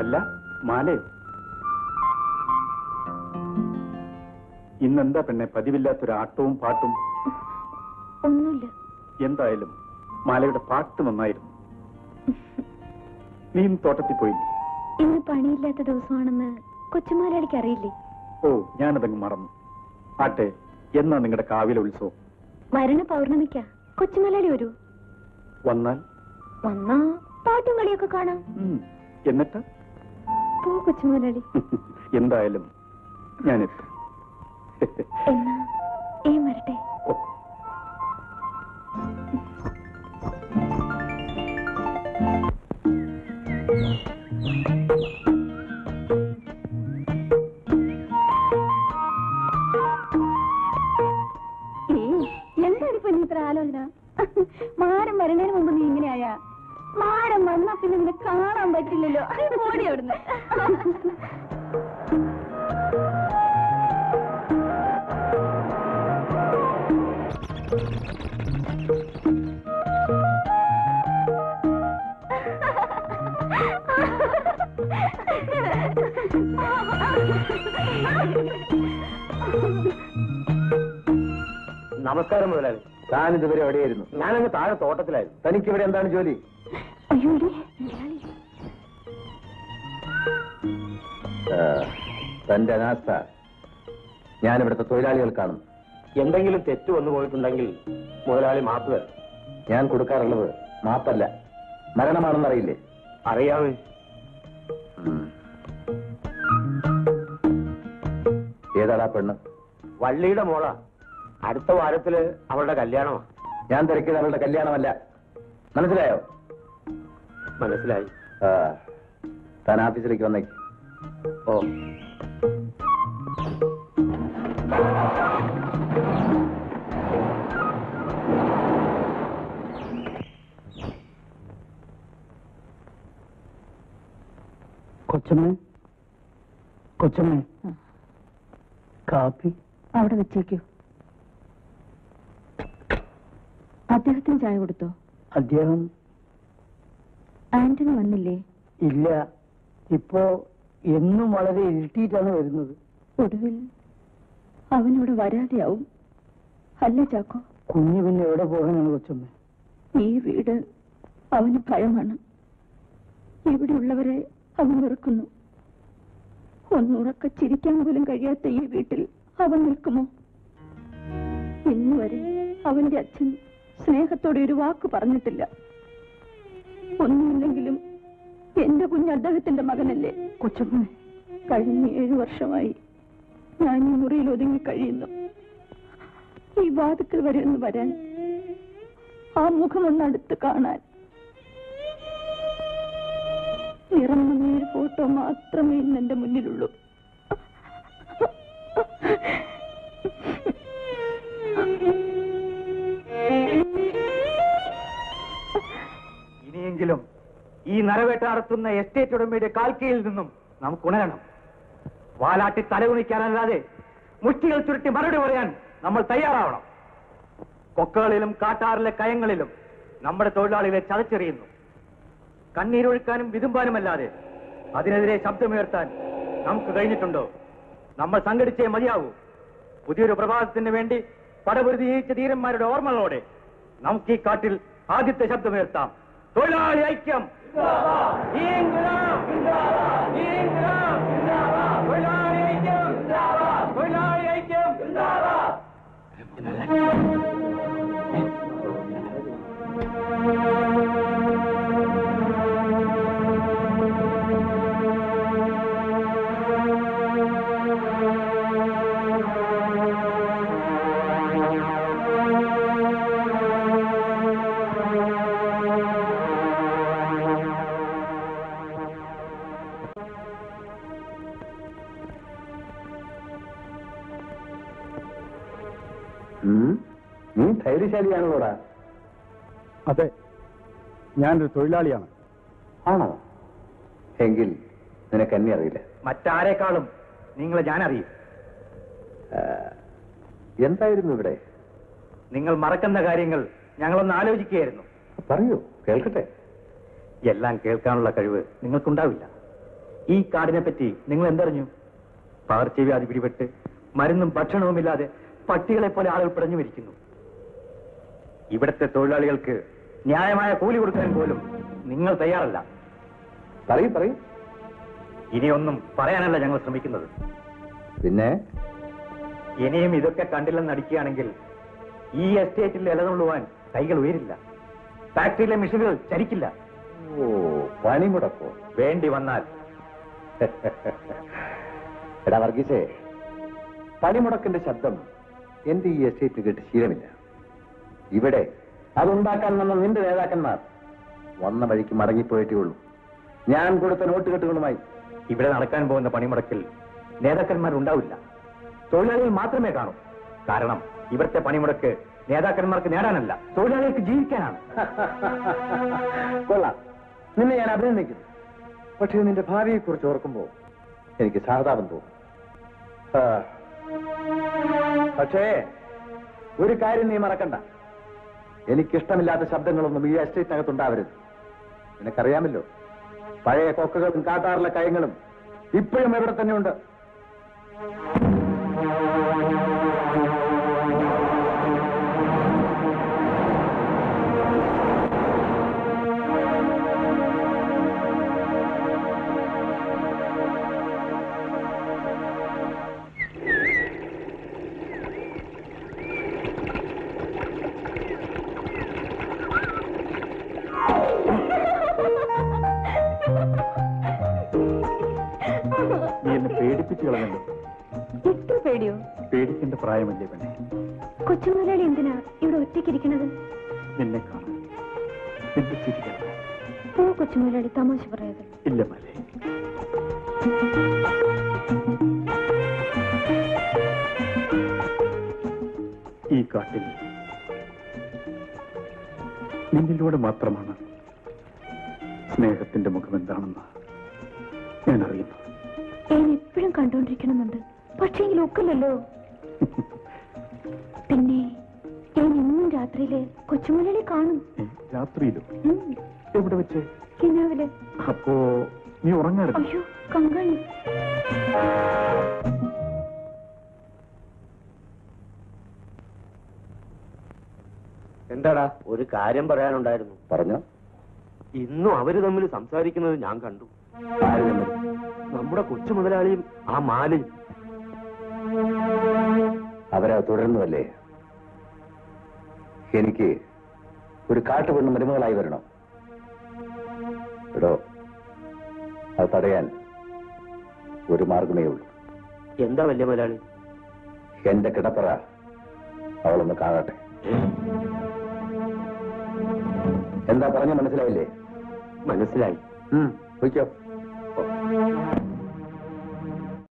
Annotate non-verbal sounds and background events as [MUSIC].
അല്ല മാലയോ? ഇന്നെന്താ പെണ്ണെ പതിവില്ലാത്തൊരു ആട്ടവും പാട്ടും? ഒന്നുമില്ല. എന്തായാലും മാലയുടെ പാട്ട് നന്നായിരുന്നു. നീ തോട്ടത്തിൽ പോയില്ലേ? ഇന്ന് പണിയില്ലാത്ത ദിവസമാണെന്ന് കൊച്ചുമാലയുടെ അറിയില്ലേ? ഓ ഞാനതങ്ങ് മറന്നു. ആട്ടെ എന്നാ നിങ്ങളുടെ കാവിലെ ഉത്സവം? വരണ പൗർണമിക്ക. കൊച്ചുമലാളി വരൂ. വന്നാൽ? വന്നാ പാട്ടും കളിയൊക്കെ കാണാം. എന്നിട്ട്? പോ കൊച്ചുമലാളി [LAUGHS] എന്തായാലും ഞാനെത്തും. എന്നാ? പറ്റില്ലല്ലോ. ഓടി അവിടുന്ന്. നമസ്കാരം മുതലാളി. താൻ ഇതുവരെ എവിടെയായിരുന്നു? ഞാനങ്ങ് താഴെ തോട്ടത്തിലായിരുന്നു. തനിക്ക് ഇവിടെ എന്താണ് ജോലി? അയ്യോ തന്റെ അനാസ്ഥ ഞാൻ ഇവിടുത്തെ തൊഴിലാളികൾ കാണും എന്തെങ്കിലും തെറ്റ് വന്നു പോയിട്ടുണ്ടെങ്കിൽ മുതലാളി മാപ്പ് തരും. ഞാൻ കൊടുക്കാറുള്ളത് മാപ്പല്ല. മരണമാണെന്നറിയില്ലേ? അറിയാമേ ഉം. ഏതാടാ പെണ്ണ്? വള്ളിയുടെ മോള. അടുത്ത വാരത്തിൽ അവളുടെ കല്യാണമാ. ഞാൻ തിരക്കിയത് അവളുടെ കല്യാണമല്ല. മനസ്സിലായോ? മനസ്സിലായി. താൻ ഓഫീസിലേക്ക് വന്നേക്ക്. ഓ. കൊച്ചമ്മേ. കൊച്ചമ്മേ. കാപ്പി. അവിടെ വെച്ചേക്കൂ. അദ്ദേഹത്തിന് ചായ കൊടുത്തോ? അദ്ദേഹം ആന്റണി വന്നില്ലേ? ഇല്ല. ഇപ്പോ എന്നും വളരെ ഇരുട്ടിയിട്ടാണ് വരുന്നത്. ഒടുവിൽ അവനിവിടെ വരാതെയാവും. അല്ല ചാക്കോ. കുഞ്ഞു പിന്നെ എവിടെ പോകാനാണ് കൊച്ചമ്മ? ഈ വീട് അവന് ഭയമാണ്. ഇവിടെയുള്ളവരെ അവൻ വെറുക്കുന്നു. ഒന്നുറക്കെ ചിരിക്കാൻ പോലും കഴിയാത്ത ഈ വീട്ടിൽ അവൻ നിൽക്കുമോ? ഇന്നു വരെ അവന്റെ അച്ഛൻ സ്നേഹത്തോടെ ഒരു വാക്ക് പറഞ്ഞിട്ടില്ല. ഒന്നുമില്ലെങ്കിലും എന്റെ കുഞ്ഞ് അദ്ദേഹത്തിന്റെ മകനല്ലേ? കൊച്ചുമോ കഴിഞ്ഞ ഏഴു വർഷമായി ഞാൻ ഈ മുറിയിൽ ഒതുങ്ങി കഴിയുന്നു. ഈ വാതിക്കൽ വരെ ഒന്ന് വരാൻ ആ മുഖം ഒന്ന് അടുത്ത് കാണാൻ. നിറം മങ്ങിയ ഒരു ഫോട്ടോ മാത്രമേ ഇന്ന് എന്റെ മുന്നിലുള്ളൂ. നടത്തുന്ന എസ്റ്റേറ്റ് ഉടമയുടെ കാൽക്കയിൽ നിന്നും നമുക്ക് ഉണരണം. വാലാട്ടി തലകുണിക്കാനല്ലാതെ മുഷ്ടികൾ ചുരുട്ടി മറുപടി പറയാൻ നമ്മൾ തയ്യാറാവണം. കൊക്കകളിലും കാട്ടാറിലെ കയങ്ങളിലും നമ്മുടെ തൊഴിലാളികളെ ചതച്ചെറിയുന്നു. കണ്ണീരൊഴുക്കാനും വിതുമ്പാനുമല്ലാതെ അതിനെതിരെ ശബ്ദമുയർത്താൻ നമുക്ക് കഴിഞ്ഞിട്ടുണ്ടോ? നമ്മൾ സംഘടിച്ചേ മതിയാവൂ. പുതിയൊരു പ്രഭാതത്തിന് വേണ്ടി പടപുരുതി ജയിച്ച ധീരന്മാരുടെ ഓർമ്മകളോടെ നമുക്ക് ഈ കാട്ടിൽ ആദ്യത്തെ ശബ്ദമുയർത്താം. തൊഴിലാളി ഐക്യം! ഇൻക്ലാബ്! ഇൻക്ലാബ്! തൊഴിലാളി ഐക്യം! നീ ധൈര്യശാലിയാണല്ലോടാ. അതെ ഞാനൊരു തൊഴിലാളിയാണ്. ആണോ? എങ്കിൽ നിനക്ക് എന്നെ അറിയില്ല? മറ്റാരേക്കാളും നിങ്ങളെ ഞാൻ അറിയും എന്തായിരുന്നു ഇവിടെ? നിങ്ങൾ മറക്കുന്ന കാര്യങ്ങൾ ഞങ്ങളൊന്ന് ആലോചിക്കുകയായിരുന്നു. പറയൂ കേൾക്കട്ടെ. എല്ലാം കേൾക്കാനുള്ള കഴിവ് നിങ്ങൾക്കുണ്ടാവില്ല. ഈ കാടിനെ പറ്റി നിങ്ങൾ എന്തറിഞ്ഞു? പകർച്ചവ്യാധി പിടിപെട്ട് മരുന്നും ഭക്ഷണവുമില്ലാതെ പട്ടികളെ പോലെ ആളുകൾ പിടഞ്ഞു മരിക്കുന്നു ഇവിടുത്തെ തൊഴിലാളികൾക്ക് ന്യായമായ കൂലി കൊടുക്കാൻ പോലും നിങ്ങൾ തയ്യാറല്ല. പറയും പറയും. ഇനിയൊന്നും പറയാനല്ല ഞങ്ങൾ ശ്രമിക്കുന്നത്. പിന്നെ? ഇനിയും ഇതൊക്കെ കണ്ടില്ലെന്ന് അടിക്കുകയാണെങ്കിൽ ഈ എസ്റ്റേറ്റിൽ നിലകൊള്ളുവാൻ കൈകൾ ഉയരില്ല. ഫാക്ടറിയിലെ മെഷീനുകൾ ചരിക്കില്ല. ഓ പണിമുടക്കോ വേണ്ടി വന്നാൽ. എടാ വർഗീസേ പണിമുടക്കിന്റെ ശബ്ദം എന്റെ ഈ എസ്റ്റേറ്റ് കേട്ട് ശീലമില്ല. ഇവിടെ അതുണ്ടാക്കാൻ വന്ന നിന്റെ നേതാക്കന്മാർ വന്ന വഴിക്ക് മടങ്ങിപ്പോയിട്ടേ ഉള്ളൂ. ഞാൻ കൊടുത്ത നോട്ടുകെട്ടുകളുമായി ഇവിടെ നടക്കാൻ പോകുന്ന പണിമുടക്കിൽ നേതാക്കന്മാരുണ്ടാവില്ല തൊഴിലാളികൾ മാത്രമേ കാണൂ. കാരണം ഇവിടുത്തെ പണിമുടക്ക് നേതാക്കന്മാർക്ക് നേടാനല്ല തൊഴിലാളികൾക്ക് ജീവിക്കാനാണ്. [LAUGHS] കൊള്ളാം. നിന്നെ ഞാൻ അഭിനന്ദിക്കുന്നു. പക്ഷേ നിന്റെ ഭാവിയെ കുറിച്ച് ഓർക്കുമ്പോ എനിക്ക് സഹതാപം തോന്നും. പക്ഷേ ഒരു കാര്യം നീ മറക്കണ്ട. എനിക്കിഷ്ടമില്ലാത്ത ശബ്ദങ്ങളൊന്നും ഈ എസ്റ്റേറ്റിനകത്തുണ്ടാവരുത്. നിനക്കറിയാമല്ലോ പഴയ കൊക്കകളും കാട്ടാറിലെ കയങ്ങളും ഇപ്പോഴും ഇവിടെ തന്നെയുണ്ട്? പേടിപ്പിച്ചു കളഞ്ഞല്ലോ എത്ര പേടിയോ? പേടിക്കേണ്ട പ്രായമല്ലേ പെണ്ണെ. കൊച്ചുമുതലാളി എന്തിനാ ഇവിടെ ഒറ്റയ്ക്കിരിക്കണത്? എന്നെ കാണാൻ. നിന്റെ ചിരി കേൾക്കാൻ. പോ കൊച്ചുമുതലാളി തമാശ പറയാതെ. ഇല്ല മലേ. ഈ കാട്ടിൽ നിന്നിലൂടെ മാത്രമാണ് സ്നേഹത്തിന്റെ മുഖം എന്താണെന്ന് ഞാൻ അറിയുന്നു കണ്ടോണ്ടിരിക്കണമെന്നുണ്ട് പക്ഷേങ്കിൽ ഒക്കില്ലല്ലോ പിന്നെ ഞാൻ ഇന്നും രാത്രിയിൽ കൊച്ചുമുതലാളി കാണും. രാത്രിയിലും? എവിടെ വെച്ച്? കിനാവിൽ. അപ്പോ നീ ഉറങ്ങാറുണ്ട് അയ്യോ കങ്കാണി എന്താടാ? ഒരു കാര്യം പറയാനുണ്ടായിരുന്നു. പറഞ്ഞോ. ഇന്നും അവർ തമ്മിൽ സംസാരിക്കുന്നത് ഞാൻ കണ്ടു? നമ്മുടെ കൊച്ചു മുതലാളിയും ആ മാലയും അവരെ തുടരുന്നതല്ലേ? എനിക്ക് ഒരു കാട്ടുപെണ്ണ് മരുമകളായി വരണം. എടോ അത് തടയാൻ ഒരു മാർഗമേ ഉള്ളൂ. എന്താ വലിയ മുതലാളി? എന്റെ കിടപ്പറ അവളൊന്ന് കാണട്ടെ. എന്താ പറഞ്ഞ മനസ്സിലായില്ലേ? മനസ്സിലായി. ഉം, പൊയ്ക്കോ.